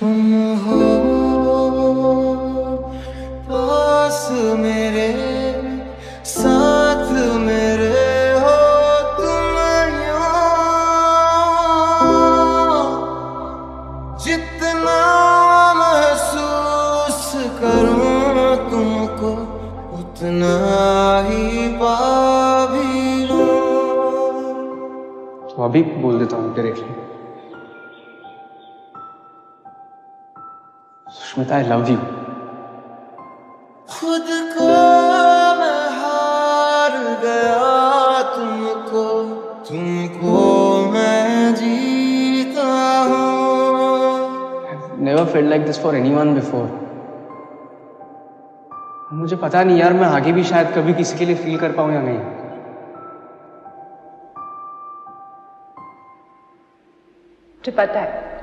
तुम मेरे, साथ मेरे हो तुम जितना महसूस करूँ तुमको, उतना ही पा तो अभी बोल देता हूँ directly Sushmita I love you खुद को मैं हार गया तुमको तुमको मैं जीता हूँ। Never felt like this for anyone before मुझे पता नहीं यार मैं आगे भी शायद कभी किसी के लिए फील कर पाऊँ या नहीं। मुझे पता है।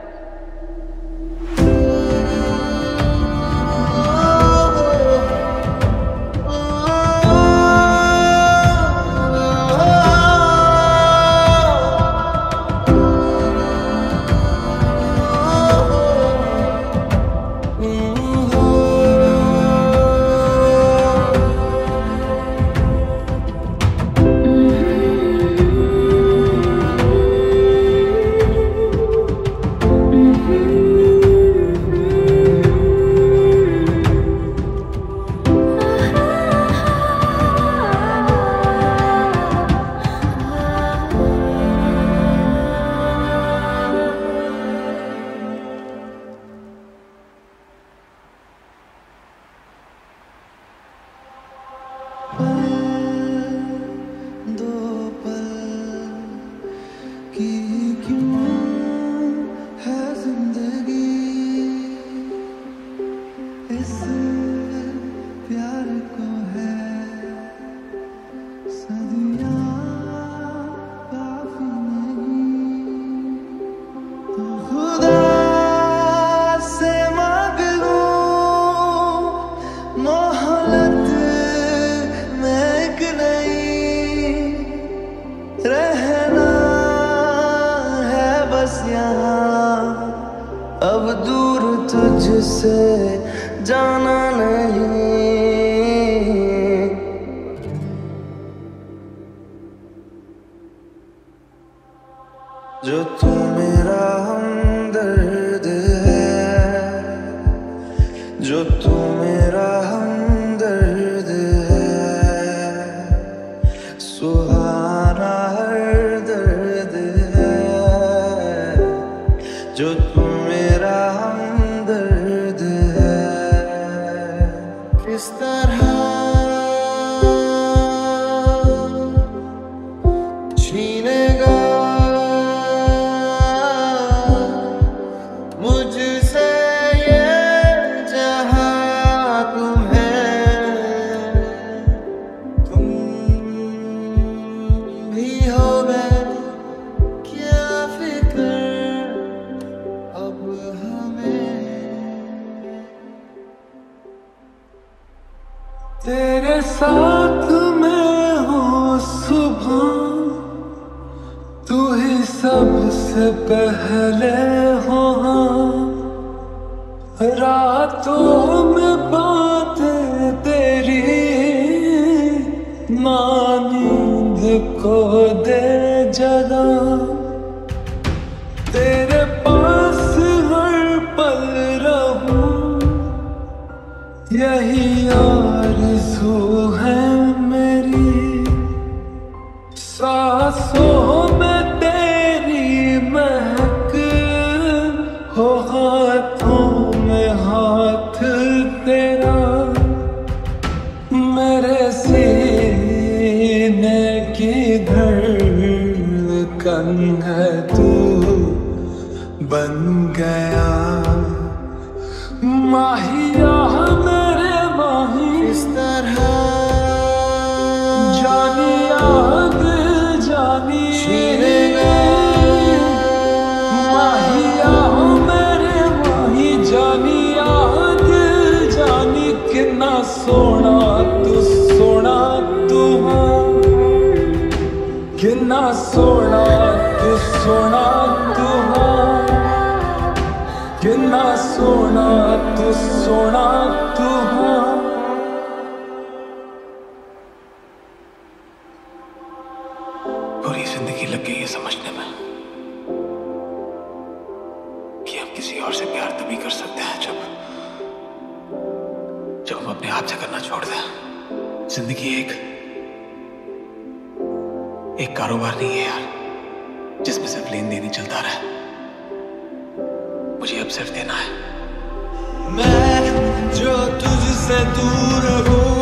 की जो तू मेरा हमदर्द है जो तू तेरे साथ मैं हूँ सुबह। तू ही सबसे पहले हो रातों में बातें तेरी माँ नींद को दे जगा तेरे पास हर पल रहूँ, यही धड़कन है तू बन गया। माहिया मेरे माही। इस तरह। जानी। याद जानी माहिया मेरे माही। जानी याद जानी। कितना सोना तू सोना तू कितना सोना सोना तू किन्ना सोना तू सोना तू हाँ पूरी ज़िंदगी लग गई है समझने में कि हम किसी और से प्यार तभी कर सकते हैं जब जब हम अपने आप से करना छोड़ दें। ज़िंदगी एक एक कारोबार नहीं है यार। जिसमें सिर्फ़ लेन देन ही चलता रहा। मुझे अब सिर्फ़ देना है। मैं जो तुझसे दूर हूँ